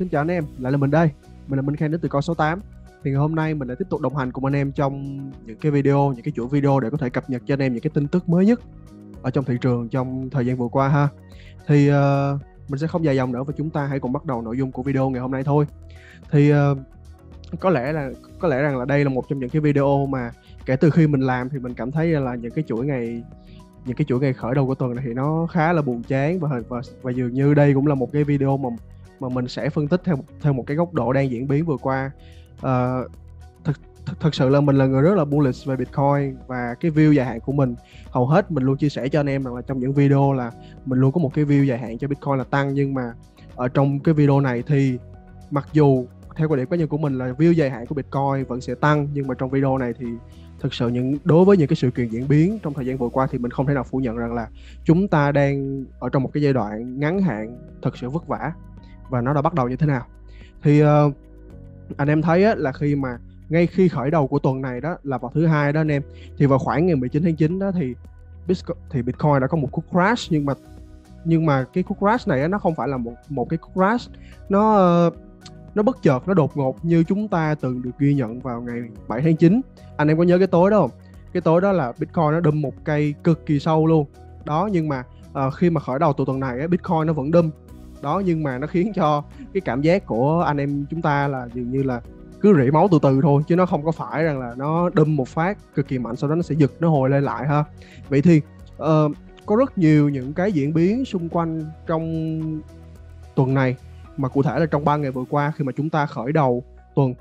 xin chào anh em, lại là mình đây. Mình là Minh Khang đến từ Coi số 8. Thì ngày hôm nay mình lại tiếp tục đồng hành cùng anh em trong những cái video, những cái chuỗi video để có thể cập nhật cho anh em những cái tin tức mới nhất ở trong thị trường trong thời gian vừa qua ha. Thì uh, mình sẽ không dài dòng nữa và chúng ta hãy cùng bắt đầu nội dung của video ngày hôm nay thôi. Thì uh, có lẽ là có lẽ rằng là đây là một trong những cái video mà kể từ khi mình làm thì mình cảm thấy là những cái chuỗi ngày những cái chuỗi ngày khởi đầu của tuần này thì nó khá là buồn chán và và và dường như đây cũng là một cái video mà mà mình sẽ phân tích theo theo một cái góc độ đang diễn biến vừa qua. Uh, thực thật thực sự là mình là người rất là bullish về Bitcoin và cái view dài hạn của mình. Hầu hết mình luôn chia sẻ cho anh em rằng là trong những video là mình luôn có một cái view dài hạn cho Bitcoin là tăng. Nhưng mà ở trong cái video này thì mặc dù theo quan điểm cá nhân của mình là view dài hạn của Bitcoin vẫn sẽ tăng nhưng mà trong video này thì thực sự những đối với những cái sự kiện diễn biến trong thời gian vừa qua thì mình không thể nào phủ nhận rằng là chúng ta đang ở trong một cái giai đoạn ngắn hạn thật sự vất vả và nó đã bắt đầu như thế nào. Thì uh, anh em thấy á, là khi mà ngay khi khởi đầu của tuần này đó là vào thứ hai đó anh em thì vào khoảng ngày 19 tháng 9 đó thì Bitcoin, thì Bitcoin đã có một cú crash nhưng mà nhưng mà cái cú crash này á, nó không phải là một một cái cú crash. Nó uh, nó bất chợt nó đột ngột như chúng ta từng được ghi nhận vào ngày 7 tháng 9 anh em có nhớ cái tối đó không? Cái tối đó là Bitcoin nó đâm một cây cực kỳ sâu luôn. Đó nhưng mà uh, khi mà khởi đầu từ tuần này á, Bitcoin nó vẫn đâm đó nhưng mà nó khiến cho cái cảm giác của anh em chúng ta là dường như là cứ rỉ máu từ từ thôi chứ nó không có phải rằng là nó đâm một phát cực kỳ mạnh sau đó nó sẽ giật nó hồi lên lại ha. Vậy thì uh, có rất nhiều những cái diễn biến xung quanh trong tuần này mà cụ thể là trong 3 ngày vừa qua khi mà chúng ta khởi đầu tuần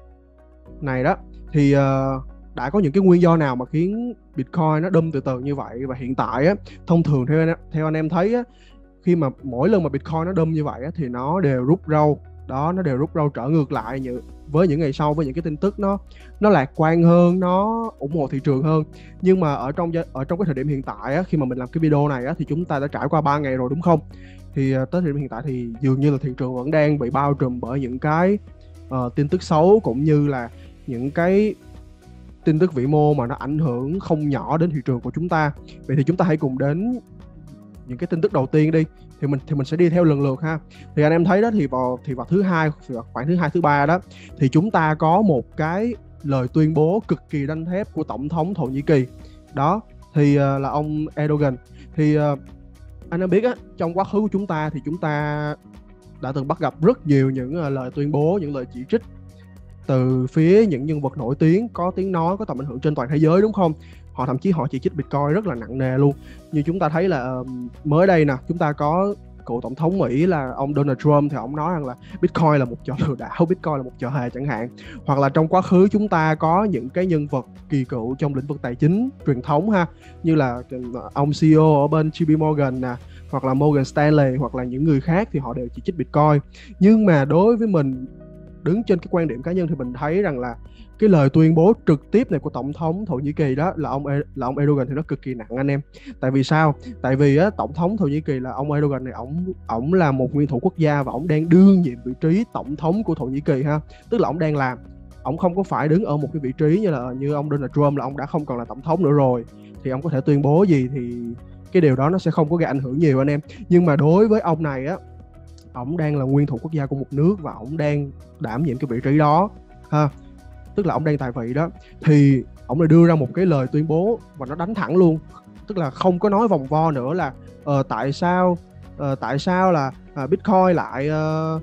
này đó thì uh, đã có những cái nguyên do nào mà khiến Bitcoin nó đâm từ từ như vậy? Và hiện tại á thông thường theo anh, theo anh em thấy á khi mà mỗi lần mà Bitcoin nó đâm như vậy á, thì nó đều rút râu. Đó nó đều rút râu trở ngược lại như với những ngày sau với những cái tin tức nó nó lạc quan hơn nó ủng hộ thị trường hơn. Nhưng mà ở trong ở trong cái thời điểm hiện tại á, khi mà mình làm cái video này á, thì chúng ta đã trải qua 3 ngày rồi đúng không? Thì ờ, tới thời điểm hiện tại thì dường như là thị trường vẫn đang bị bao trùm bởi những cái uh, tin tức xấu cũng như là những cái tin tức vĩ mô mà nó ảnh hưởng không nhỏ đến thị trường của chúng ta. Vậy thì chúng ta hãy cùng đến những cái tin tức đầu tiên đi thì mình thì mình sẽ đi theo lần lượt ha. Thì anh em thấy đó thì vào thì vào thứ hai khoảng thứ hai thứ ba đó thì chúng ta có một cái lời tuyên bố cực kỳ đanh thép của tổng thống thổ nhĩ kỳ. Đó thì uh, là ông Erdogan. Thì uh, anh em biết á trong quá khứ của chúng ta thì chúng ta đã từng bắt gặp rất nhiều những uh, lời tuyên bố những lời chỉ trích từ phía những nhân vật nổi tiếng có tiếng nói, có tầm ảnh hưởng trên toàn thế giới, đúng không? Họ thậm chí họ chỉ trích bitcoin rất là nặng nề luôn. Như chúng ta thấy là ờ, mới đây nè, chúng ta có cựu tổng thống mỹ là ông donald trump thì ông nói rằng là bitcoin là một trò lừa đảo, bitcoin là một trò hề chẳng hạn. Hoặc là trong quá khứ chúng ta có những cái nhân vật kỳ cựu trong lĩnh vực tài chính, truyền thống ha, như là ờ, ông ceo ở bên JP Morgan nè, hoặc là Morgan Stanley, hoặc là những người khác thì họ đều chỉ trích Bitcoin. Nhưng mà đối với mình đứng trên cái quan điểm cá nhân thì mình thấy rằng là cái lời tuyên bố trực tiếp này của tổng thống thổ nhĩ kỳ đó là ông er-, là ông Erdogan thì nó cực kỳ nặng anh em. Tại vì sao? Tại vì á, tổng thống thổ nhĩ kỳ là ông Erdogan này, ổng ổng là một nguyên thủ quốc gia và ổng đang đương nhiệm vị trí tổng thống của thổ nhĩ kỳ ha. Tức là ổng đang làm. Ổng không có phải đứng ở một cái vị trí như là, như ông Donald Trump là ông đã không còn là tổng thống nữa rồi. Thì ông có thể tuyên bố gì thì cái điều đó nó sẽ không có gây ảnh hưởng nhiều anh em. Nhưng mà đối với ông này á ổng đang là nguyên thủ quốc gia của một nước và ổng đang đảm nhiệm cái vị trí đó ha. Tức là ông đang tại vị đó. Thì ông lại đưa ra một cái lời tuyên bố và nó đánh thẳng luôn. Tức là không có nói vòng vo nữa là ờ, tại sao uh, tại sao là uh, bitcoin lại uh,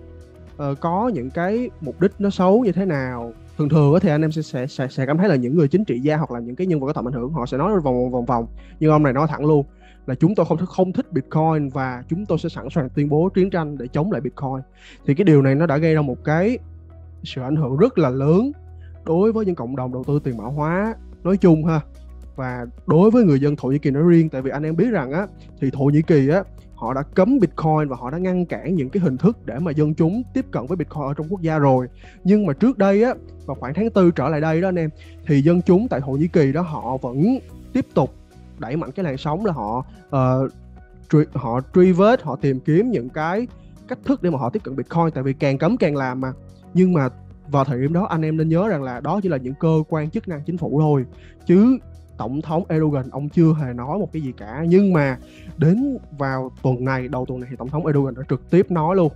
uh, có những cái mục đích nó xấu như thế nào. Thường thường thì anh em sẽ, sẽ sẽ sẽ cảm thấy là những người chính trị gia hoặc là những cái nhân vật có tầm ảnh hưởng họ sẽ nói vòng vòng vòng vòng. Nhưng ông này nói thẳng luôn là chúng tôi không không thích Bitcoin và chúng tôi sẽ sẵn sàng tuyên bố chiến tranh để chống lại Bitcoin. Thì cái điều này nó đã gây ra một cái sự ảnh hưởng rất là lớn đối với những cộng đồng đầu tư tiền mã hóa nói chung ha. Và đối với người dân Thổ Nhĩ Kỳ nói riêng, tại vì anh em biết rằng á, thì Thổ Nhĩ Kỳ á, họ đã cấm Bitcoin và họ đã ngăn cản những cái hình thức để mà dân chúng tiếp cận với Bitcoin ở trong quốc gia rồi. Nhưng mà trước đây á, vào khoảng tháng tư trở lại đây đó anh em, thì dân chúng tại Thổ Nhĩ Kỳ đó, họ vẫn tiếp tục đẩy mạnh cái làn sóng là họ uh, truy, họ truy vết họ tìm kiếm những cái cách thức để mà họ tiếp cận Bitcoin tại vì càng cấm càng làm mà. Nhưng mà vào thời điểm đó anh em nên nhớ rằng là đó chỉ là những cơ quan chức năng chính phủ thôi chứ tổng thống Erdogan ông chưa hề nói một cái gì cả. Nhưng mà đến vào tuần này đầu tuần này thì tổng thống Erdogan đã trực tiếp nói luôn.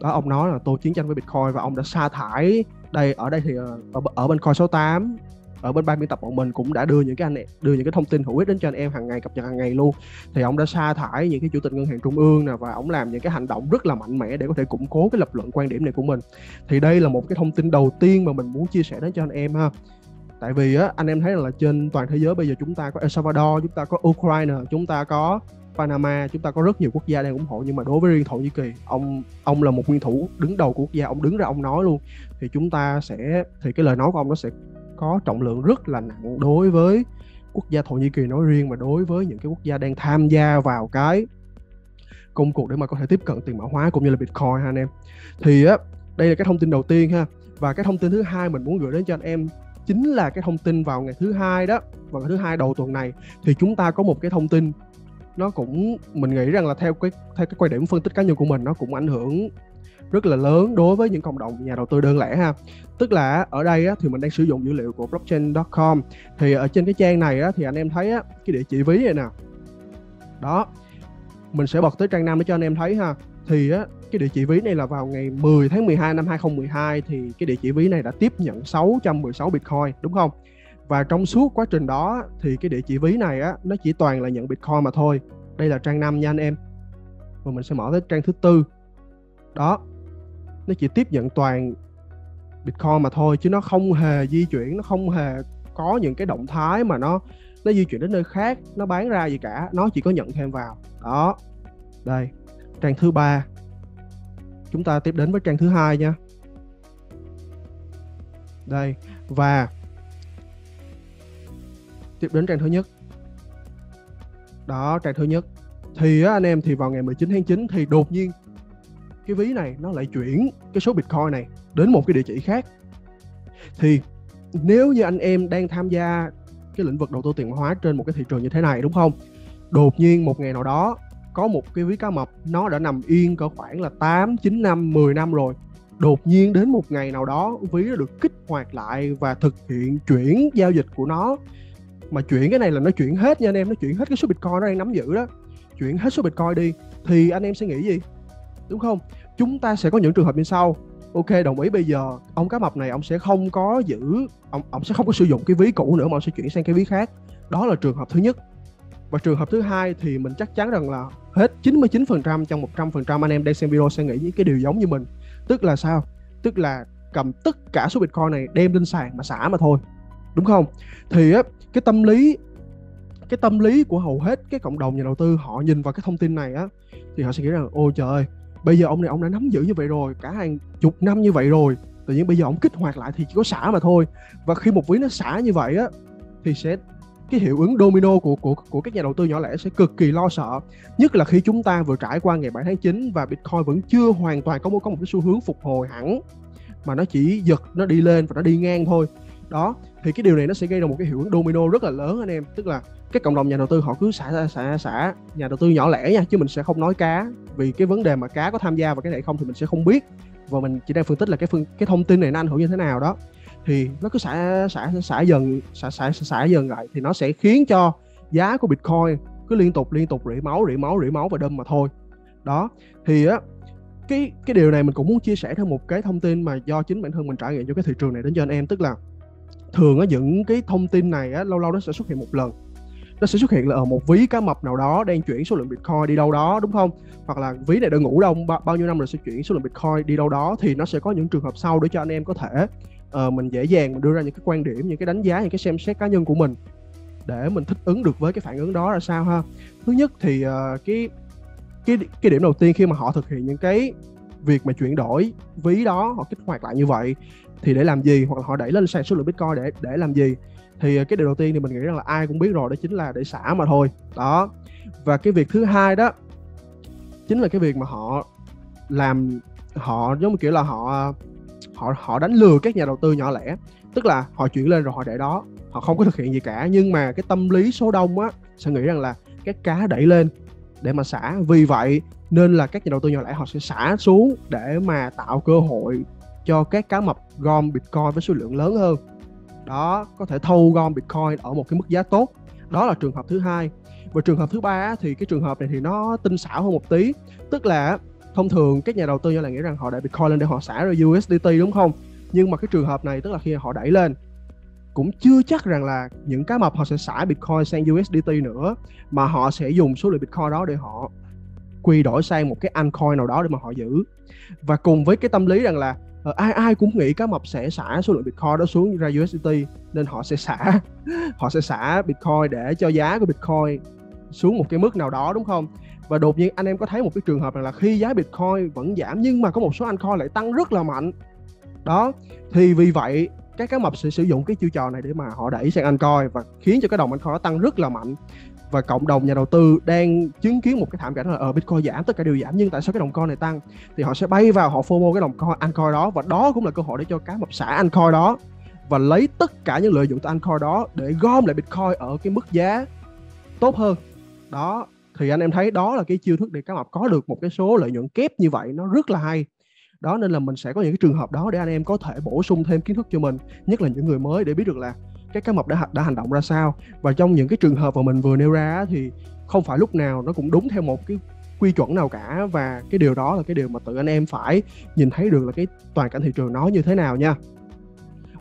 Đó ông nói là tôi chiến tranh với bitcoin và ông đã sa thải đây ở đây thì ờ, ở, ở bên coin 68 ở bên ban biên tập bọn mình cũng đã đưa những cái anh đưa những cái thông tin hữu ích đến cho anh em hàng ngày, cập nhật hàng ngày luôn. Thì ông đã sa thải những cái chủ tịch ngân hàng trung ương nè, và ông làm những cái hành động rất là mạnh mẽ để có thể củng cố cái lập luận quan điểm này của mình. Thì đây là một cái thông tin đầu tiên mà mình muốn chia sẻ đến cho anh em ha. Tại vì á, anh em thấy là trên toàn thế giới bây giờ chúng ta có El Salvador, chúng ta có Ukraine, chúng ta có Panama, chúng ta có rất nhiều quốc gia đang ủng hộ. Nhưng mà đối với riêng Thổ Nhĩ Kỳ, ông ông là một nguyên thủ đứng đầu của quốc gia, ông đứng ra ông nói luôn. Thì chúng ta sẽ, thì cái lời nói của ông nó sẽ có trọng lượng rất là nặng đối với quốc gia Thổ Nhĩ Kỳ nói riêng và đối với những cái quốc gia đang tham gia vào cái công cuộc để mà có thể tiếp cận tiền mã hóa cũng như là Bitcoin ha anh em. Thì á, đây là cái thông tin đầu tiên ha. Và cái thông tin thứ hai mình muốn gửi đến cho anh em chính là cái thông tin vào ngày thứ hai đó, vào ngày thứ hai đầu tuần này, thì chúng ta có một cái thông tin. Nó cũng, mình nghĩ rằng là theo cái theo cái quan điểm phân tích cá nhân của mình, nó cũng ảnh hưởng rất là lớn đối với những cộng đồng nhà đầu tư đơn lẻ ha tức là ở đây á, thì mình đang sử dụng dữ liệu của blockchain.com thì ở trên cái trang này á, thì anh em thấy á, cái địa chỉ ví này nè đó mình sẽ bật tới trang 5 để cho anh em thấy ha thì á, cái địa chỉ ví này là vào ngày 10 tháng 12 năm 2012 thì cái địa chỉ ví này đã tiếp nhận 616 Bitcoin đúng không? Và trong suốt quá trình đó thì cái địa chỉ ví này á nó chỉ toàn là nhận Bitcoin mà thôi. Đây là trang 5 nha anh em. Và mình sẽ mở tới trang thứ tư. Đó. Nó chỉ tiếp nhận toàn Bitcoin mà thôi chứ nó không hề di chuyển, nó không hề có những cái động thái mà nó nó di chuyển đến nơi khác, nó bán ra gì cả, nó chỉ có nhận thêm vào. Đó. Đây, trang thứ ba chúng ta tiếp đến với trang thứ hai nha đây và tiếp đến trang thứ nhất đó trang thứ nhất thì á, anh em thì vào ngày 19 tháng 9 thì đột nhiên cái ví này nó lại chuyển cái số bitcoin này đến một cái địa chỉ khác. Thì nếu như anh em đang tham gia cái lĩnh vực đầu tư tiền mã hóa trên một cái thị trường như thế này đúng không? Đột nhiên một ngày nào đó có một cái ví cá mập nó đã nằm yên cỡ khoảng là 8, 9 năm, 10 năm rồi. Đột nhiên đến một ngày nào đó ví nó được kích hoạt lại và thực hiện chuyển giao dịch của nó. Mà chuyển cái này là nó chuyển hết nha anh em nó chuyển hết cái số bitcoin nó đang nắm giữ đó. Chuyển hết số bitcoin đi thì anh em sẽ nghĩ gì? Đúng không? Chúng ta sẽ có những trường hợp như sau. Ok, đồng ý, bây giờ ông cá mập này ông sẽ không có giữ, ông ông sẽ không có sử dụng cái ví cũ nữa mà ông sẽ chuyển sang cái ví khác. Đó là trường hợp thứ nhất. Và trường hợp thứ hai thì mình chắc chắn rằng là hết 99% trong 100% anh em đang xem video sẽ nghĩ những cái điều giống như mình. Tức là sao? Tức là cầm tất cả số bitcoin này đem lên sàn mà xả mà thôi. Đúng không? Thì á, cái tâm lý, cái tâm lý của hầu hết cái cộng đồng nhà đầu tư họ nhìn vào cái thông tin này á, thì họ sẽ nghĩ rằng, ôi trời ơi bây giờ ông này, ông đã nắm giữ như vậy rồi, cả hàng chục năm như vậy rồi, tự nhiên bây giờ ông kích hoạt lại thì chỉ có xả mà thôi. Và khi một ví nó xả như vậy á, thì sẽ, cái hiệu ứng domino của của của các nhà đầu tư nhỏ lẻ sẽ cực kỳ lo sợ. Nhất là khi chúng ta vừa trải qua ngày 7 tháng 9 và Bitcoin vẫn chưa hoàn toàn có một có một cái xu hướng phục hồi hẳn, mà nó chỉ giật, nó đi lên và nó đi ngang thôi. Đó thì cái điều này nó sẽ gây ra một cái hiệu ứng domino rất là lớn, anh em. Tức là cái cộng đồng nhà đầu tư họ cứ xả xả xả nhà đầu tư nhỏ lẻ nha, chứ mình sẽ không nói cá. Vì cái vấn đề mà cá có tham gia vào cái này không thì mình sẽ không biết. Và mình chỉ đang phân tích là cái phương, cái thông tin này nó ảnh hưởng như thế nào đó. Thì nó cứ xả xả xả dần xả xả xả dần lại. Thì nó sẽ khiến cho giá của bitcoin cứ liên tục liên tục rỉ máu rỉ máu rỉ máu và đâm mà thôi. Đó. Thì á, cái cái điều này mình cũng muốn chia sẻ thêm một cái thông tin mà do chính bản thân mình trải nghiệm cho cái thị trường này đến cho anh em. Tức là thường ở những cái thông tin này á lâu lâu nó sẽ xuất hiện một lần. Nó sẽ xuất hiện là ở một ví cá mập nào đó đang chuyển số lượng bitcoin đi đâu đó đúng không? Hoặc là ví này đã ngủ đâu bao, bao nhiêu năm rồi sẽ chuyển số lượng bitcoin đi đâu đó thì nó sẽ có những trường hợp sau để cho anh em có thể uh, mình dễ dàng mình đưa ra những cái quan điểm những cái đánh giá những cái xem xét cá nhân của mình để mình thích ứng được với cái phản ứng đó là sao ha. Thứ nhất thì uh, cái cái cái điểm đầu tiên khi mà họ thực hiện những cái việc mà chuyển đổi ví đó họ kích hoạt lại như vậy thì để làm gì? Hoặc là họ đẩy lên sàn số lượng bitcoin để để làm gì? Thì à, cái điều đầu tiên thì mình nghĩ rằng là ai cũng biết rồi, đó chính là để xả mà thôi. Đó. Và cái việc thứ hai đó, chính là cái việc mà họ làm, họ giống như kiểu là họ à, họ họ đánh lừa các nhà đầu tư nhỏ lẻ. Tức là họ chuyển lên rồi họ để đó. Họ không có thực hiện gì cả. Nhưng mà cái tâm lý số đông á, sẽ nghĩ rằng là các cá đẩy lên để mà xả. Vì vậy, nên là các nhà đầu tư nhỏ lẻ họ sẽ xả xuống để mà tạo cơ hội cho các cá mập gom bitcoin với số lượng lớn hơn. Đó, có thể thâu gom bitcoin ở một cái mức giá tốt. Đó là trường hợp thứ hai. Và trường hợp thứ ba thì cái trường hợp này thì nó tinh xảo hơn một tí. Tức là, thông thường các nhà đầu tư như là nghĩ rằng họ đẩy Bitcoin lên để họ xả ra USDT đúng không? Nhưng mà cái trường hợp này, tức là khi họ đẩy lên, cũng chưa chắc rằng là những cá mập họ sẽ xả Bitcoin sang USDT nữa, mà họ sẽ dùng số lượng Bitcoin đó để họ quy đổi sang một cái altcoin nào đó để mà họ giữ. Và cùng với cái tâm lý rằng là uh, ai ai cũng nghĩ cá mập sẽ xả số lượng Bitcoin đó xuống ra USDT nên họ sẽ xả họ sẽ xả Bitcoin để cho giá của Bitcoin xuống một cái mức nào đó đúng không? Và đột nhiên anh em có thấy một cái trường hợp là khi giá Bitcoin vẫn giảm nhưng mà có một số anh coin lại tăng rất là mạnh. Đó thì vì vậy các cá mập sẽ sử dụng cái chiêu trò này để mà họ đẩy sang anh coin và khiến cho cái đồng altcoin nó tăng rất là mạnh và cộng đồng nhà đầu tư đang chứng kiến một cái thảm cảnh là ở Bitcoin giảm, tất cả đều giảm, nhưng tại sao cái đồng coin này tăng? Thì họ sẽ bay vào, họ FOMO cái đồng coin altcoin đó và đó cũng là cơ hội để cho cá mập xả altcoin đó và lấy tất cả những lợi dụng từ altcoin đó để gom lại Bitcoin ở cái mức giá tốt hơn. Đó, thì anh em thấy đó là cái chiêu thức để cá mập có được một cái số lợi nhuận kép như vậy, nó rất là hay. Đó, nên là mình sẽ có những cái trường hợp đó để anh em có thể bổ sung thêm kiến thức cho mình, nhất là những người mới để biết được là các cá mập đã đã hành động ra sao. Và trong những cái trường hợp mà mình vừa nêu ra thì không phải lúc nào nó cũng đúng theo một cái quy chuẩn nào cả. Và cái điều đó là cái điều mà tự anh em phải nhìn thấy được là cái toàn cảnh thị trường nó như thế nào nha.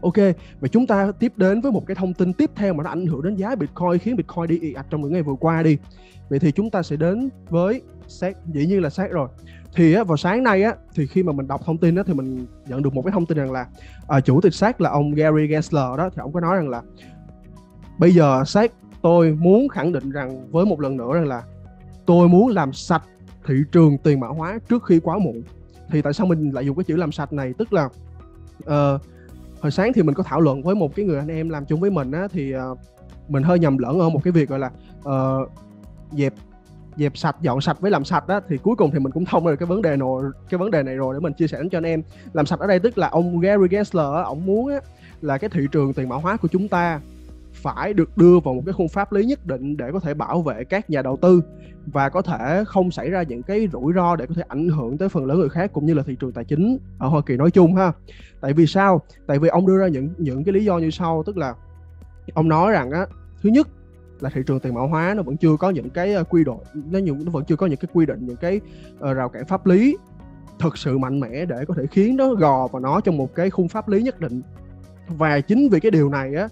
Ok, và chúng ta tiếp đến với một cái thông tin tiếp theo mà nó ảnh hưởng đến giá Bitcoin khiến Bitcoin đi ị ạch trong những ngày vừa qua đi. Vậy thì chúng ta sẽ đến với SEC, dĩ nhiên là SEC rồi thì á, vào sáng nay á thì khi mà mình đọc thông tin đó thì mình nhận được một cái thông tin rằng là à, chủ tịch SEC là ông Gary Gensler đó thì ông có nói rằng là bây giờ SEC tôi muốn khẳng định rằng với một lần nữa rằng là tôi muốn làm sạch thị trường tiền mã hóa trước khi quá muộn. Thì tại sao mình lại dùng cái chữ làm sạch này? Tức là uh, hồi sáng thì mình có thảo luận với một cái người anh em làm chung với mình á thì uh, mình hơi nhầm lẫn ở một cái việc gọi là uh, dẹp dẹp sạch dọn sạch với làm sạch đó thì cuối cùng thì mình cũng thông được cái vấn đề nồi cái vấn đề này rồi để mình chia sẻ đến cho anh em làm sạch ở đây tức là ông Gary Gensler ông muốn á, là cái thị trường tiền mã hóa của chúng ta phải được đưa vào một cái khung pháp lý nhất định để có thể bảo vệ các nhà đầu tư và có thể không xảy ra những cái rủi ro để có thể ảnh hưởng tới phần lớn người khác cũng như là thị trường tài chính ở Hoa Kỳ nói chung ha. Tại vì sao? Tại vì ông đưa ra những những cái lý do như sau tức là ông nói rằng á thứ nhất là thị trường tiền mã hóa nó vẫn chưa có những cái ờ, quy định nó những nó vẫn chưa có những cái quy định những cái uh, rào cản pháp lý thực sự mạnh mẽ để có thể khiến nó gò vào nó trong một cái khung pháp lý nhất định. Và chính vì cái điều này á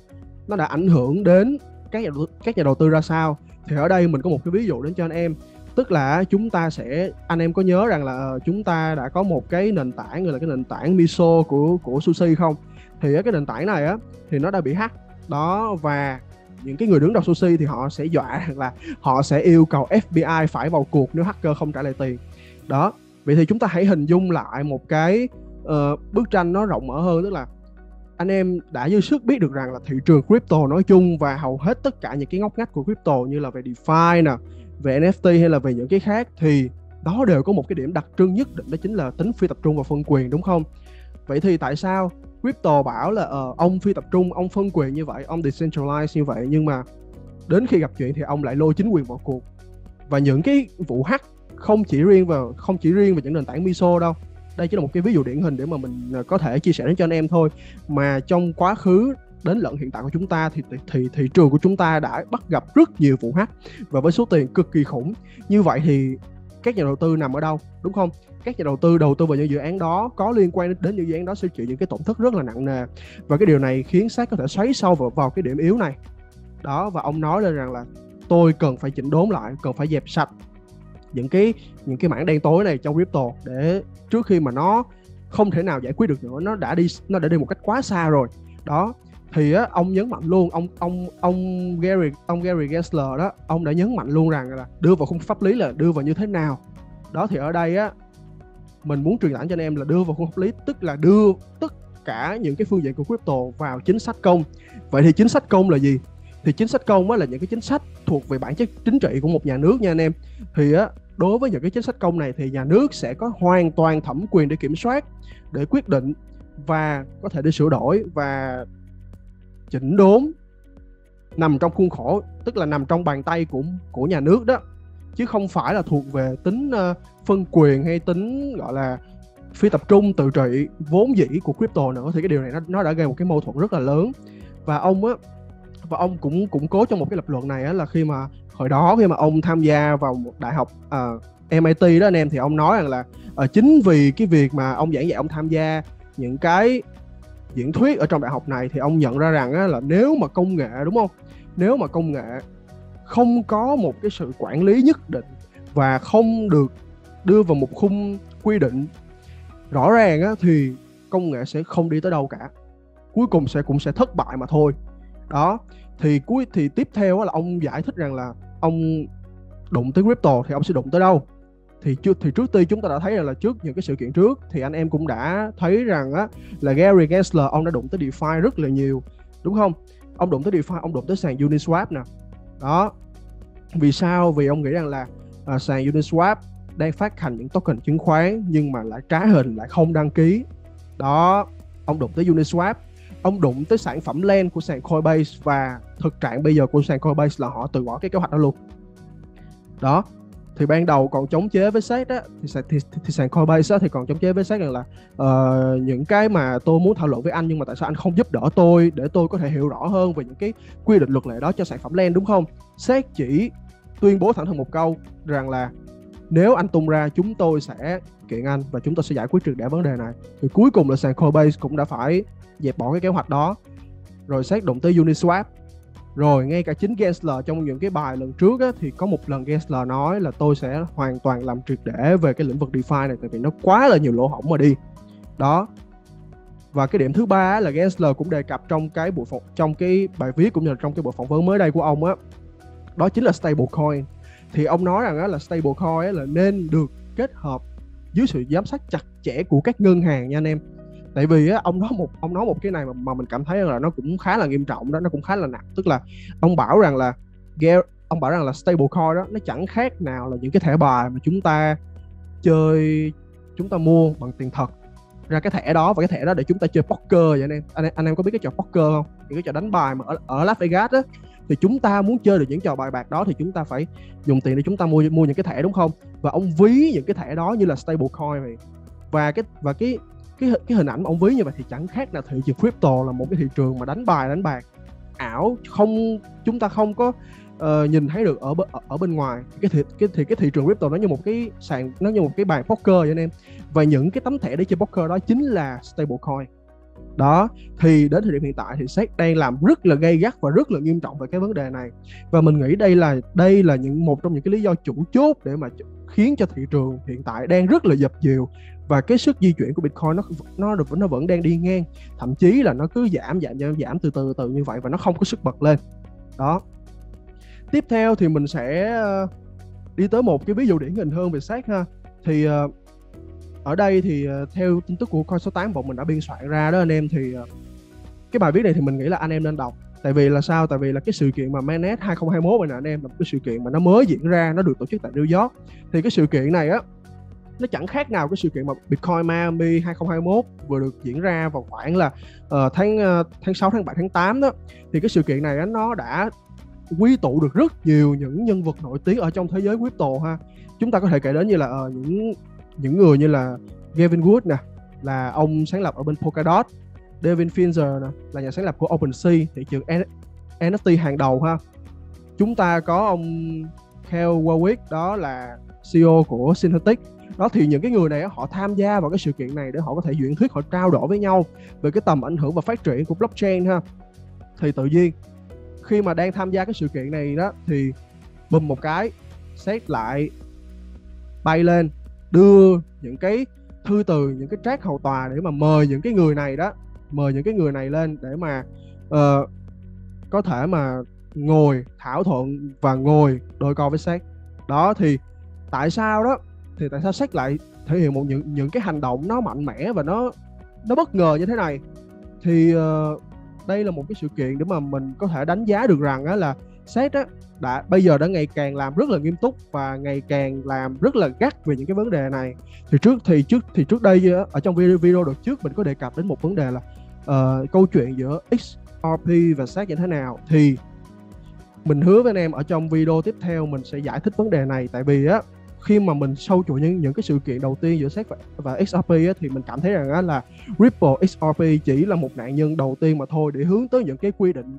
nó đã ảnh hưởng đến các nhà, các nhà đầu tư ra sao. Thì ở đây mình có một cái ví dụ đến cho anh em. Tức là chúng ta sẽ anh em có nhớ rằng là ờ, chúng ta đã có một cái nền tảng gọi là cái nền tảng miso của của sushi không? Thì cái nền tảng này á thì nó đã bị hack. Đó và những cái người đứng đầu sushi thì họ sẽ dọa là họ sẽ yêu cầu FBI phải vào cuộc nếu hacker không trả lại tiền đó vậy thì chúng ta hãy hình dung lại một cái uh, bức tranh nó rộng mở hơn tức là anh em đã dư sức biết được rằng là thị trường crypto nói chung và hầu hết tất cả những cái ngóc ngách của crypto như là về DeFi nè, về NFT hay là về những cái khác thì đó đều có một cái điểm đặc trưng nhất định đó chính là tính phi tập trung và phân quyền đúng không? Vậy thì tại sao crypto bảo là uh, ông phi tập trung ông phân quyền như vậy ông decentralize như vậy nhưng mà đến khi gặp chuyện thì ông lại lôi chính quyền vào cuộc. Và những cái vụ hack không chỉ riêng vào không chỉ riêng về những nền tảng miso đâu. Đây chỉ là một cái ví dụ điển hình để mà mình ờ, có thể chia sẻ đến cho anh em thôi. Mà trong quá khứ đến lận hiện tại của chúng ta thì, thì thì thị trường của chúng ta đã bắt gặp rất nhiều vụ hack và với số tiền cực kỳ khủng. Như vậy thì các nhà đầu tư nằm ở đâu đúng không? Các nhà đầu tư đầu tư vào những dự án đó có liên quan đến những dự án đó sẽ chịu những cái tổn thất rất là nặng nề. Và cái điều này khiến sát có thể xoáy sâu vào, vào cái điểm yếu này. Đó và ông nói lên rằng là tôi cần phải chỉnh đốn lại cần phải dẹp sạch những cái những cái mảng đen tối này trong crypto để trước khi mà nó không thể nào giải quyết được nữa nó đã đi nó đã đi một cách quá xa rồi. Đó thì á, ông nhấn mạnh luôn ông ông ông Gary ông Gary Gensler đó ông đã nhấn mạnh luôn rằng là đưa vào khung pháp lý là đưa vào như thế nào. Đó thì ở đây á mình muốn truyền tải cho anh em là đưa vào khung pháp lý, tức là đưa tất cả những cái phương diện của crypto vào chính sách công. Vậy thì chính sách công là gì? Thì chính sách công á là những cái chính sách thuộc về bản chất chính trị của một nhà nước nha anh em. Thì á, đối với những cái chính sách công này thì nhà nước sẽ có hoàn toàn thẩm quyền để kiểm soát, để quyết định và có thể để sửa đổi và chỉnh đốn nằm trong khuôn khổ, tức là nằm trong bàn tay của của nhà nước đó chứ không phải là thuộc về tính uh, phân quyền hay tính gọi là phi tập trung tự trị vốn dĩ của crypto nữa thì cái điều này nó nó đã gây một cái mâu thuẫn rất là lớn. Và ông á và ông cũng củng cố trong một cái lập luận này á là khi mà hồi đó khi mà ông tham gia vào một đại học ờ, uh, MIT đó anh em thì ông nói rằng là uh, chính vì cái việc mà ông giảng dạy ông tham gia những cái diễn thuyết ở trong đại học này thì ông nhận ra rằng á, là nếu mà công nghệ đúng không? Nếu mà công nghệ không có một cái sự quản lý nhất định và không được đưa vào một khung quy định. Rõ ràng á, thì công nghệ sẽ không đi tới đâu cả. Cuối cùng sẽ cũng sẽ thất bại mà thôi. Đó thì cuối thì tiếp theo là ông giải thích rằng là ông đụng tới crypto thì ông sẽ đụng tới đâu. Thì trước thì trước tiên chúng ta đã thấy là, là trước những cái sự kiện trước thì anh em cũng đã thấy rằng á là Gary Gensler ông đã đụng tới DeFi rất là nhiều đúng không? Ông đụng tới DeFi ông đụng tới sàn Uniswap nè đó. Vì sao? Vì ông nghĩ rằng là uh, sàn Uniswap đang phát hành những token chứng khoán nhưng mà lại trá hình lại không đăng ký. Đó ông đụng tới Uniswap. Ông đụng tới sản phẩm len của sàn Coinbase và thực trạng bây giờ của sàn Coinbase là họ từ bỏ cái kế hoạch đó luôn. Đó thì ban đầu còn chống chế với xét á thì, thì, thì, thì sàn Coinbase á, thì còn chống chế với xét rằng là uh, những cái mà tôi muốn thảo luận với anh nhưng mà tại sao anh không giúp đỡ tôi để tôi có thể hiểu rõ hơn về những cái quy định luật lệ đó cho sản phẩm len đúng không? Xét chỉ tuyên bố thẳng thừng một câu rằng là nếu anh tung ra chúng tôi sẽ kiện anh và chúng tôi sẽ giải quyết triệt để vấn đề này. Thì cuối cùng là sàn Coinbase cũng đã phải dẹp bỏ cái kế hoạch đó. Rồi xét động tới Uniswap rồi ngay cả chính Gensler trong những cái bài lần trước á, thì có một lần Gensler nói là tôi sẽ hoàn toàn làm triệt để về cái lĩnh vực DeFi này tại vì nó quá là nhiều lỗ hổng mà đi. Đó. Và cái điểm thứ ba là Gensler cũng đề cập trong cái buổi phỏng trong cái bài viết cũng như là trong cái buổi phỏng vấn mới đây của ông á. Đó chính là stablecoin. Thì ông nói rằng á, là stablecoin á, là nên được kết hợp dưới sự giám sát chặt chẽ của các ngân hàng nha anh em tại vì á, ông nói một ông nói một cái này mà, mà mình cảm thấy là nó cũng khá là nghiêm trọng đó nó cũng khá là nặng. Tức là ông bảo rằng là ông bảo rằng là stablecoin đó nó chẳng khác nào là những cái thẻ bài mà chúng ta chơi chúng ta mua bằng tiền thật ra cái thẻ đó và cái thẻ đó để chúng ta chơi poker vậy anh em. Anh, anh em có biết cái trò poker không? Những cái trò đánh bài mà ở, ở Las Vegas á thì chúng ta muốn chơi được những trò bài bạc đó thì chúng ta phải dùng tiền để chúng ta mua mua những cái thẻ đúng không? Và ông ví những cái thẻ đó như là stablecoin vậy. Và cái và cái cái cái hình ảnh mà ông ví như vậy thì chẳng khác nào thị trường crypto là một cái thị trường mà đánh bài đánh bạc. Ảo không chúng ta không có uh, nhìn thấy được ở ở, ở bên ngoài. Cái thị cái thì cái thị trường crypto nó như một cái sàn nó như một cái bàn poker vậy anh em. Và những cái tấm thẻ để chơi poker đó chính là stablecoin. Đó thì đến thời điểm hiện tại thì SEC đang làm rất là gây gắt và rất là nghiêm trọng về cái vấn đề này. Và mình nghĩ đây là đây là những một trong những cái lý do chủ chốt để mà khiến cho thị trường hiện tại đang rất là dập dìu và cái sức di chuyển của Bitcoin nó nó được, nó vẫn đang đi ngang. Thậm chí là nó cứ giảm giảm giảm giảm từ từ từ như vậy và nó không có sức bật lên. Đó. Tiếp theo thì mình sẽ ờ, đi tới một cái ví dụ điển hình hơn về xác ha. Thì ờ, ở đây thì ờ, theo tin tức của coi số 8 bọn mình đã biên soạn ra đó anh em. Thì cái bài viết này thì mình nghĩ là anh em nên đọc. Tại vì là sao? Tại vì là cái sự kiện mà manet 2021 này nè anh em, là một cái sự kiện mà nó mới diễn ra, nó được tổ chức tại New York. Thì cái sự kiện này á nó chẳng khác nào cái sự kiện mà Bitcoin Miami 2021 vừa được diễn ra vào khoảng là uh, tháng uh, tháng 6 tháng 7 tháng 8 đó. Thì cái sự kiện này á, nó đã quy tụ được rất nhiều những nhân vật nổi tiếng ở trong thế giới crypto ha. Chúng ta có thể kể đến như là uh, những những người như là Gavin Wood nè là ông sáng lập ở bên Polkadot Devin Finzer nè là nhà sáng lập của OpenSea thị trường NFT hàng đầu ha. Chúng ta có ông Kel Warwick đó là CEO của Synthetic đó thì những cái người này họ tham gia vào cái sự kiện này để họ có thể diễn thuyết họ trao đổi với nhau về cái tầm ảnh hưởng và phát triển của blockchain ha thì tự nhiên khi mà đang tham gia cái sự kiện này đó thì bùm một cái xét lại bay lên đưa những cái thư từ những cái trác hầu tòa để mà mời những cái người này đó mời những cái người này lên để mà uh, có thể mà ngồi thảo thuận và ngồi đôi co với xét. đó thì tại sao đó? Thì tại sao sách lại thể hiện một những những cái hành động nó mạnh mẽ và nó nó bất ngờ như thế này? Thì uh, đây là một cái sự kiện để mà mình có thể đánh giá được rằng á là xét á đã bây giờ đã ngày càng làm rất là nghiêm túc và ngày càng làm rất là gắt về những cái vấn đề này. Thì trước thì trước thì trước đây ở trong video video đợt trước mình có đề cập đến một vấn đề là uh, câu chuyện giữa XRP và SEC như thế nào. Thì mình hứa với anh em ở trong video tiếp theo mình sẽ giải thích vấn đề này. Tại vì á khi mà mình sâu chuỗi những những cái sự kiện đầu tiên giữa SEC và, và XRP á, thì mình cảm thấy rằng á, là Ripple XRP chỉ là một nạn nhân đầu tiên mà thôi để hướng tới những cái quy định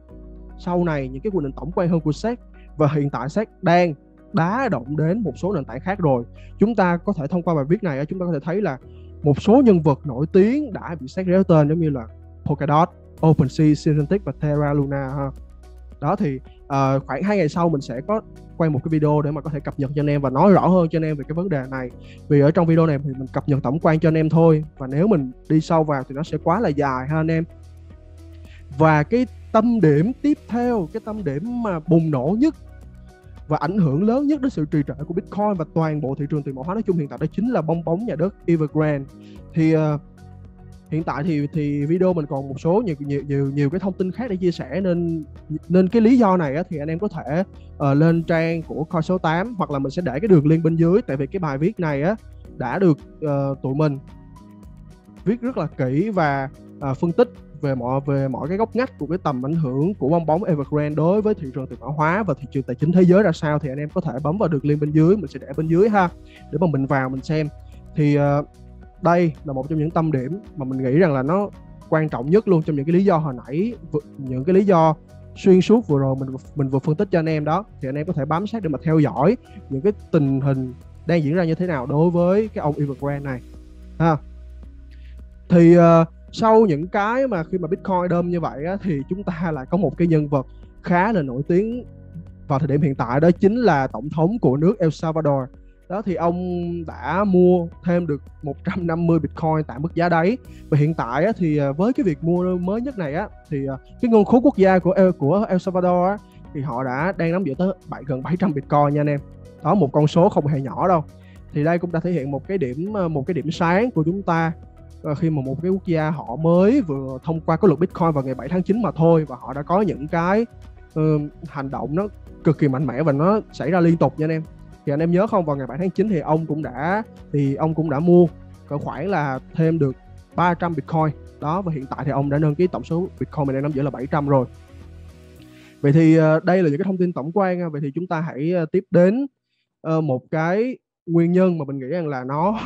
sau này những cái quy định tổng quan hơn của SEC và hiện tại SEC đang đá động đến một số nền tảng khác rồi chúng ta có thể thông qua bài viết này chúng ta có thể thấy là một số nhân vật nổi tiếng đã bị xét réo tên giống như là Polkadot, OpenSea, Synthetix và Terra Luna ha. Đó thì uh, khoảng hai ngày sau mình sẽ có quay một cái video để mà có thể cập nhật cho anh em và nói rõ hơn cho anh em về cái vấn đề này. Vì ở trong video này thì mình cập nhật tổng quan cho anh em thôi và nếu mình đi sâu vào thì nó sẽ quá là dài ha anh em. Và cái tâm điểm tiếp theo cái tâm điểm mà bùng nổ nhất và ảnh hưởng lớn nhất đến sự trì trệ của Bitcoin và toàn bộ thị trường tiền mã hóa nói chung hiện tại đó chính là bong bóng nhà đất Evergrande. Thì uh, hiện tại thì thì video mình còn một số nhiều nhiều nhiều nhiều cái thông tin khác để chia sẻ nên nên cái lý do này á, thì anh em có thể uh, lên trang của Coi số 8 hoặc là mình sẽ để cái đường link bên dưới tại vì cái bài viết này á đã được uh, tụi mình viết rất là kỹ và uh, phân tích về mọi về mọi cái góc ngách của cái tầm ảnh hưởng của bong bóng Evergrande đối với thị trường tiền mã hóa và thị trường tài chính thế giới ra sao thì anh em có thể bấm vào đường link bên dưới mình sẽ để bên dưới ha để mà mình vào mình xem. Thì uh, đây là một trong những tâm điểm mà mình nghĩ rằng là nó quan trọng nhất luôn trong những cái lý do hồi nãy những cái lý do xuyên suốt vừa rồi mình mình vừa phân tích cho anh em đó. Thì anh em có thể bám sát để mà theo dõi những cái tình hình đang diễn ra như thế nào đối với cái ông Evergrande này ha. Thì uh, sau những cái mà khi mà Bitcoin đơm như vậy á, thì chúng ta lại có một cái nhân vật khá là nổi tiếng vào thời điểm hiện tại đó chính là tổng thống của nước El Salvador đó thì ông đã mua thêm được 150 Bitcoin tại mức giá đấy. Và hiện tại á, thì à, với cái việc mua mới nhất này á thì à, cái ngân khố quốc gia của El, của El Salvador á, thì họ đã đang nắm giữ tới bảy gần 700 Bitcoin nha anh em. Đó một con số không hề nhỏ đâu. Thì đây cũng đã thể hiện một cái điểm à, một cái điểm sáng của chúng ta khi mà một cái quốc gia họ mới vừa thông qua cái luật Bitcoin vào ngày 7 tháng 9 mà thôi và họ đã có những cái uh, hành động nó cực kỳ mạnh mẽ và nó xảy ra liên tục nha anh em thì anh em nhớ không, vào ngày 7 tháng 9 thì ông cũng đã, thì ông cũng đã mua cỡ khoảng là thêm được 300 Bitcoin. Đó, và hiện tại thì ông đã nâng cái tổng số Bitcoin mình đang nắm giữ là 700 rồi. Vậy thì ờ, đây là những cái thông tin tổng quan vậy thì chúng ta hãy ờ, tiếp đến ờ, một cái nguyên nhân mà mình nghĩ rằng là nó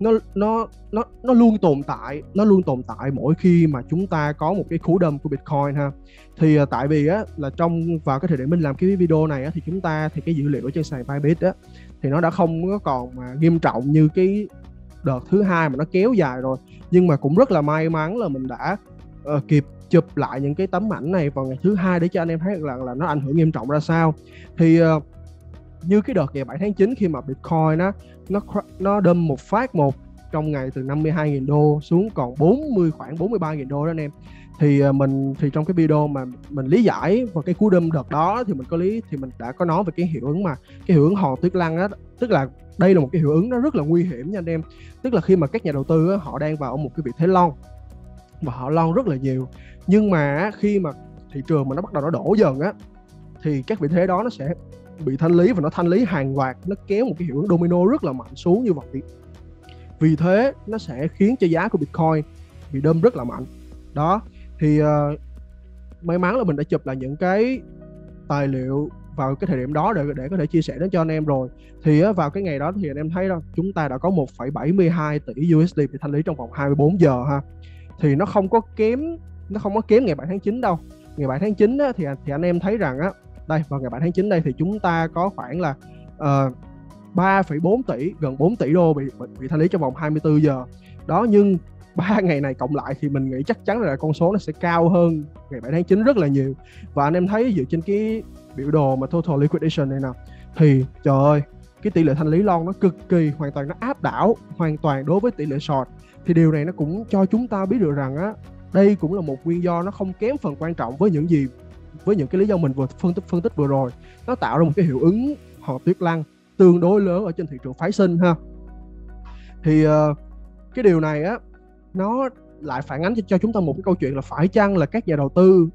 nó nó nó nó luôn tồn tại nó luôn tồn tại mỗi khi mà chúng ta có một cái cú đâm của Bitcoin ha. Thì uh, tại vì á là trong vào cái thời điểm mình làm cái video này á thì chúng ta thì cái dữ liệu ở trên sàn Bybit á thì nó đã không có còn mà nghiêm trọng như cái đợt thứ hai mà nó kéo dài rồi. Nhưng mà cũng rất là may mắn là mình đã uh, kịp chụp lại những cái tấm ảnh này vào ngày thứ hai để cho anh em thấy là là nó ảnh hưởng nghiêm trọng ra sao. Thì uh, như cái đợt ngày 7 tháng 9 khi mà Bitcoin nó nó nó đâm một phát một trong ngày từ 52.000 đô xuống còn 40 khoảng 43.000 đô đó anh em. Thì à, mình thì trong cái video mà mình lý giải vào cái cú đâm đợt đó thì mình có lý thì mình đã có nói về cái hiệu ứng mà cái hiệu ứng hòn tuyết lăn á tức là đây là một cái hiệu ứng nó rất là nguy hiểm nha anh em. Tức là khi mà các nhà đầu tư á, họ đang vào một cái vị thế long và họ lon rất là nhiều. Nhưng mà khi mà thị trường mà nó bắt đầu nó đổ dần á thì các vị thế đó nó sẽ bị thanh lý và nó thanh lý hàng loạt nó kéo một cái hiệu ứng domino rất là mạnh xuống như vậy. Vì thế nó sẽ khiến cho giá của bitcoin bị đâm rất là mạnh. Đó thì uh, may mắn là mình đã chụp lại những cái tài liệu vào cái thời điểm đó để để có thể chia sẻ đến cho anh em rồi. Thì uh, vào cái ngày đó thì anh em thấy đó chúng ta đã có 1,72 tỷ USD bị thanh lý trong vòng 24 giờ ha. Thì nó không có kém nó không có kém ngày 7 tháng 9 đâu. Ngày 7 tháng 9 á, thì thì anh em thấy rằng á đây vào ngày 7 tháng 9 đây thì chúng ta có khoảng là ờ, uh, 3,4 tỷ gần 4 tỷ đô bị bị thanh lý trong vòng 24 giờ. Đó nhưng ba ngày này cộng lại thì mình nghĩ chắc chắn là con số nó sẽ cao hơn ngày 7 tháng 9 rất là nhiều. Và anh em thấy dựa trên cái biểu đồ mà total liquidation này nè thì trời ơi cái tỷ lệ thanh lý lon nó cực kỳ hoàn toàn nó áp đảo hoàn toàn đối với tỷ lệ short. Thì điều này nó cũng cho chúng ta biết được rằng á đây cũng là một nguyên do nó không kém phần quan trọng với những gì với những cái lý do mình vừa phân tích phân tích vừa rồi. Nó tạo ra một cái hiệu ứng hòn tuyết lăng tương đối lớn ở trên thị trường phái sinh ha. Thì uh, cái điều này á nó lại phản ánh cho chúng ta một cái câu chuyện là phải chăng là các nhà đầu tư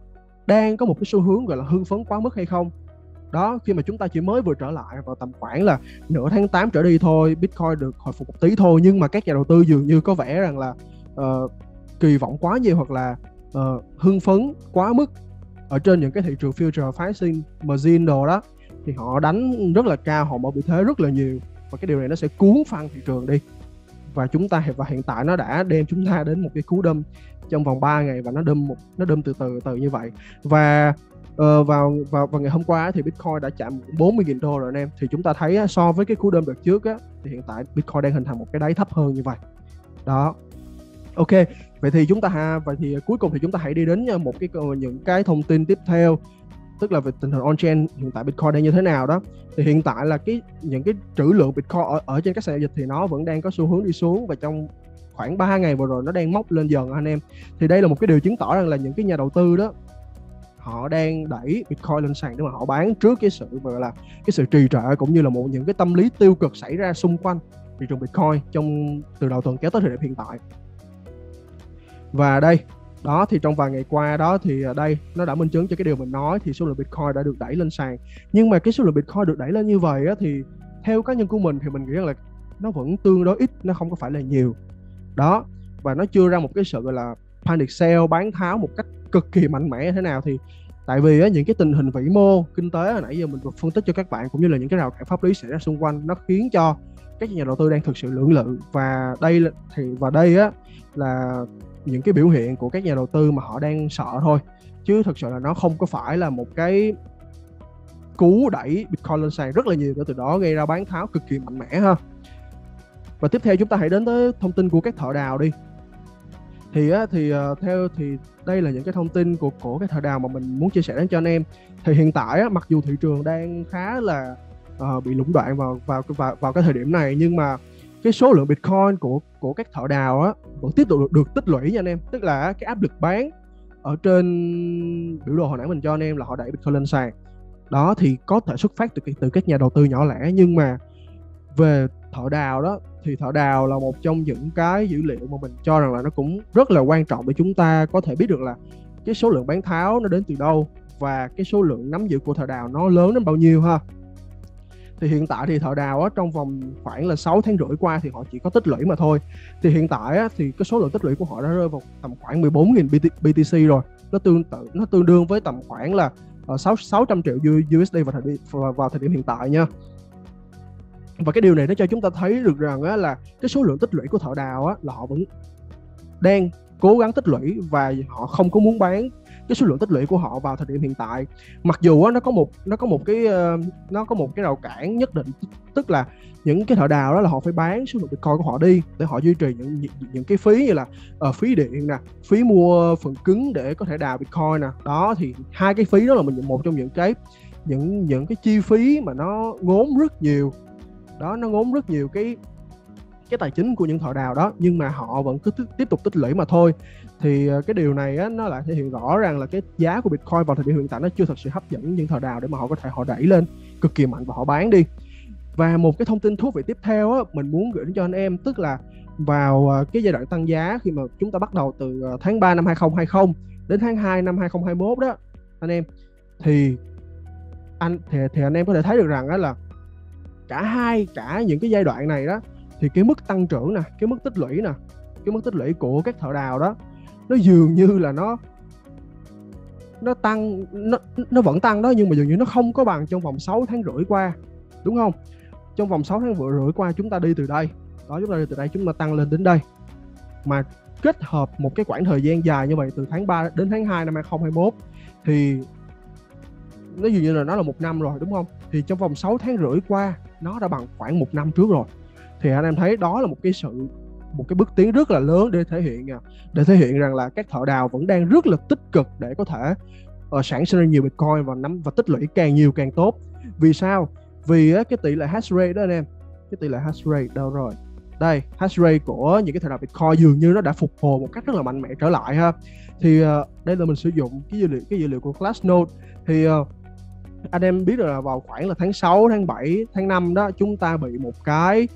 đang có một cái xu hướng gọi là hưng phấn quá mức hay không? Đó khi mà chúng ta chỉ mới vừa trở lại vào tầm khoảng là nửa tháng 8 trở đi thôi Bitcoin được hồi phục một tí thôi nhưng mà các nhà đầu tư dường như có vẻ rằng là uh, kỳ vọng quá nhiều hoặc là uh, hưng phấn quá mức ở trên những cái thị trường future phái sinh margin đồ đó thì họ đánh rất là cao họ mở vị thế rất là nhiều. Và cái điều này nó sẽ cuốn phăng thị trường đi. Và chúng ta và hiện tại nó đã đem chúng ta đến một cái cú đâm trong vòng 3 ngày và nó đâm một nó đâm từ từ từ như vậy. Và uh, vào vào vào ngày hôm qua thì Bitcoin đã chạm 40.000 đô rồi anh em. Thì chúng ta thấy so với cái cú đâm đợt trước á, thì hiện tại Bitcoin đang hình thành một cái đáy thấp hơn như vậy. Đó ok vậy thì chúng ta ha vậy thì à, cuối cùng thì chúng ta hãy đi đến à, một cái ờ, những cái thông tin tiếp theo tức là về tình hình on chain hiện tại Bitcoin đang như thế nào đó. Thì hiện tại là cái những cái trữ lượng Bitcoin ở, ở trên các sàn giao dịch thì nó vẫn đang có xu hướng đi xuống và trong khoảng 3 ngày vừa rồi nó đang móc lên dần anh em. Thì đây là một cái điều chứng tỏ rằng là những cái nhà đầu tư đó họ đang đẩy Bitcoin lên sàn để mà họ bán trước cái sự gọi là cái sự trì trệ cũng như là một những cái tâm lý tiêu cực xảy ra xung quanh thị trường Bitcoin trong từ đầu tuần kéo tới thời điểm hiện tại và đây đó thì trong vài ngày qua đó thì à, đây nó đã minh chứng cho cái điều mình nói thì số lượng Bitcoin đã được đẩy lên sàn. Nhưng mà cái số lượng Bitcoin được đẩy lên như vậy á, thì theo cá nhân của mình thì mình nghĩ rằng là nó vẫn tương đối ít nó không có phải là nhiều. Đó và nó chưa ra một cái sự gọi là panic sell bán tháo một cách cực kỳ mạnh mẽ thế nào thì tại vì á, những cái tình hình vĩ mô kinh tế hồi nãy giờ mình vừa phân tích cho các bạn cũng như là những cái rào cản pháp lý xảy ra xung quanh nó khiến cho các nhà đầu tư đang thực sự lưỡng lự. Và đây thì và đây á là những cái biểu hiện của các nhà đầu tư mà họ đang sợ thôi. Chứ thực sự là nó không có phải là một cái cú đẩy Bitcoin lên sàn rất là nhiều để từ đó gây ra bán tháo cực kỳ mạnh mẽ ha. Và tiếp theo chúng ta hãy đến tới thông tin của các thợ đào đi. Thì á, thì ờ, theo thì đây là những cái thông tin của của cái thợ đào mà mình muốn chia sẻ đến cho anh em. Thì hiện tại á, mặc dù thị trường đang khá là uh, bị lũng đoạn vào vào vào vào cái thời điểm này nhưng mà cái số lượng bitcoin của của các thợ đào á vẫn tiếp tục được, được tích lũy nha anh em. Tức là cái áp lực bán ở trên biểu đồ hồi nãy mình cho anh em là họ đẩy bitcoin lên sàn. Đó thì có thể xuất phát từ từ các nhà đầu tư nhỏ lẻ nhưng mà về thợ đào đó thì thợ đào là một trong những cái dữ liệu mà mình cho rằng là nó cũng rất là quan trọng để chúng ta có thể biết được là cái số lượng bán tháo nó đến từ đâu và cái số lượng nắm giữ của thợ đào nó lớn đến bao nhiêu ha thì hiện tại thì thợ đào á, trong vòng khoảng là 6 tháng rưỡi qua thì họ chỉ có tích lũy mà thôi. Thì hiện tại á, thì cái số lượng tích lũy của họ đã rơi vào tầm khoảng 14.000 BT, BTC rồi. Nó tương tự nó tương đương với tầm khoảng là uh, 6 600 triệu USD vào thời điểm vào, vào thời điểm hiện tại nha. Và cái điều này nó cho chúng ta thấy được rằng á, là cái số lượng tích lũy của thợ đào á, là họ vẫn đang cố gắng tích lũy và họ không có muốn bán cái số lượng tích lũy của họ vào thời điểm hiện tại. Mặc dù á, nó có một nó có một cái uh, nó có một cái rào cản nhất định tức là những cái thợ đào đó là họ phải bán số lượng bitcoin của họ đi để họ duy trì những những cái phí như là uh, phí điện nè phí mua phần cứng để có thể đào bitcoin nè. Đó thì hai cái phí đó là mình một trong những cái những những cái chi phí mà nó ngốn rất nhiều. Đó nó ngốn rất nhiều cái cái tài chính của những thợ đào đó nhưng mà họ vẫn cứ tiếp tục tích lũy mà thôi. Thì ờ, cái điều này á, nó lại thể hiện rõ rằng là cái giá của Bitcoin vào thời điểm hiện tại nó chưa thật sự hấp dẫn những thợ đào để mà họ có thể họ đẩy lên cực kỳ mạnh và họ bán đi. Và một cái thông tin thú vị tiếp theo á, mình muốn gửi đến cho anh em tức là vào ờ, cái giai đoạn tăng giá khi mà chúng ta bắt đầu từ ờ, tháng 3 năm 2020 đến tháng 2 năm 2021 đó anh em thì anh thì, thì anh em có thể thấy được rằng đó là cả hai cả những cái giai đoạn này đó thì cái mức tăng trưởng nè, cái mức tích lũy nè, cái mức tích lũy của các thợ đào đó, nó dường như là nó nó tăng, nó nó vẫn tăng đó, nhưng mà dường như nó không có bằng trong vòng 6 tháng rưỡi qua, đúng không? Trong vòng 6 tháng rưỡi qua chúng ta đi từ đây, đó, chúng ta đi từ đây, chúng ta tăng lên đến đây. Mà kết hợp một cái khoảng thời gian dài như vậy từ tháng 3 đến tháng 2 năm 2021 thì nó dường như là nó là một năm rồi, đúng không? Thì trong vòng 6 tháng rưỡi qua, nó đã bằng khoảng một năm trước rồi thì anh em thấy đó là một cái sự một cái bước tiến rất là lớn để thể hiện để thể hiện rằng là các thợ đào vẫn đang rất là tích cực để có thể uh, sản sinh ra nhiều bitcoin và nắm và tích lũy càng nhiều càng tốt. Vì sao? Vì uh, cái tỷ lệ hash rate đó anh em cái tỷ lệ hash rate đâu rồi? Đây hash rate của những cái thợ đào bitcoin dường như nó đã phục hồi một cách rất là mạnh mẽ trở lại ha. Thì uh, đây là mình sử dụng cái dữ liệu cái dữ liệu của Glassnode. Thì uh, anh em biết rồi là vào khoảng là tháng 6, tháng 7, tháng 5 đó chúng ta bị một cái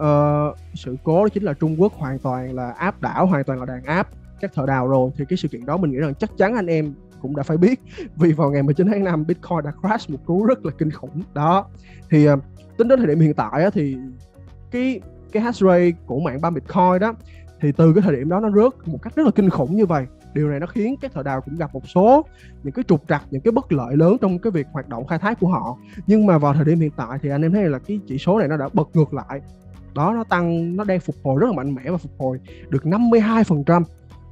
uh, sự cố đó chính là Trung Quốc hoàn toàn là áp đảo hoàn toàn là đàn áp các thợ đào rồi. Thì cái sự kiện đó mình nghĩ rằng chắc chắn anh em cũng đã phải biết. Vì vào ngày 19 tháng 5 Bitcoin đã crash một cú rất là kinh khủng. Đó. Thì uh, tính đến thời điểm hiện tại á, thì cái cái hash rate của mạng ba Bitcoin đó thì từ cái thời điểm đó nó rớt một cách rất là kinh khủng như vậy. Điều này nó khiến các thợ đào cũng gặp một số những cái trục trặc những cái bất lợi lớn trong cái việc hoạt động khai thác của họ. Nhưng mà vào thời điểm hiện tại thì anh em thấy là cái chỉ số này nó đã bật ngược lại đó nó tăng nó đang phục hồi rất là mạnh mẽ và phục hồi được 52%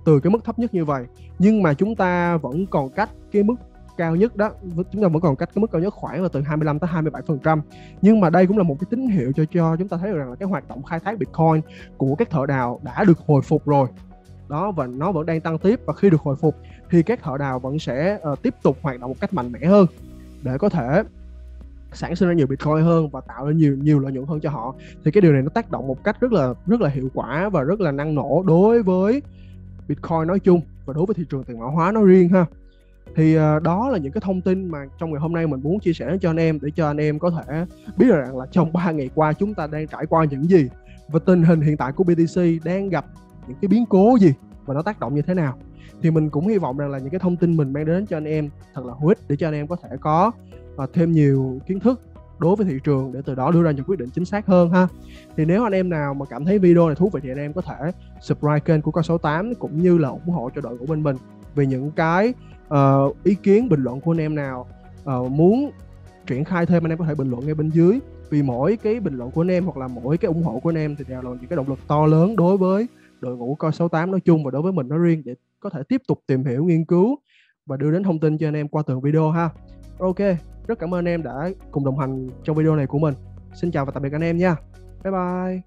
từ cái mức thấp nhất như vậy. Nhưng mà chúng ta vẫn còn cách cái mức cao nhất đó chúng ta vẫn còn cách cái mức cao nhất khoảng là từ 25 tới 27 phần trăm. Nhưng mà đây cũng là một cái tín hiệu cho cho chúng ta thấy được rằng là cái hoạt động khai thác Bitcoin của các thợ đào đã được hồi phục rồi. Đó và nó vẫn đang tăng tiếp và khi được hồi phục thì các thợ đào vẫn sẽ uh, tiếp tục hoạt động một cách mạnh mẽ hơn để có thể sản sinh ra nhiều bitcoin hơn và tạo ra nhiều nhiều lợi nhuận hơn cho họ thì cái điều này nó tác động một cách rất là rất là hiệu quả và rất là năng nổ đối với bitcoin nói chung và đối với thị trường tiền mã hóa nói riêng ha. Thì uh, đó là những cái thông tin mà trong ngày hôm nay mình muốn chia sẻ cho anh em để cho anh em có thể biết được rằng là trong 3 ngày qua chúng ta đang trải qua những gì và tình hình hiện tại của BTC đang gặp những cái biến cố gì và nó tác động như thế nào. Thì mình cũng hy vọng rằng là những cái thông tin mình mang đến cho anh em thật là hữu ích để cho anh em có thể có và thêm nhiều kiến thức đối với thị trường để từ đó đưa ra những quyết định chính xác hơn ha. Thì nếu anh em nào mà cảm thấy video này thú vị thì anh em có thể subscribe kênh của con số 8 cũng như là ủng hộ cho đội ngũ bên mình. Vì những cái uh, ý kiến bình luận của anh em nào uh, muốn triển khai thêm anh em có thể bình luận ngay bên dưới. Vì mỗi cái bình luận của anh em hoặc là mỗi cái ủng hộ của anh em thì đều là những cái động lực to lớn đối với đội ngũ coi 68 nói chung và đối với mình nói riêng để có thể tiếp tục tìm hiểu nghiên cứu và đưa đến thông tin cho anh em qua từng video ha. Ok rất cảm ơn em đã cùng đồng hành trong video này của mình. Xin chào và tạm biệt anh em nha. Bye bye.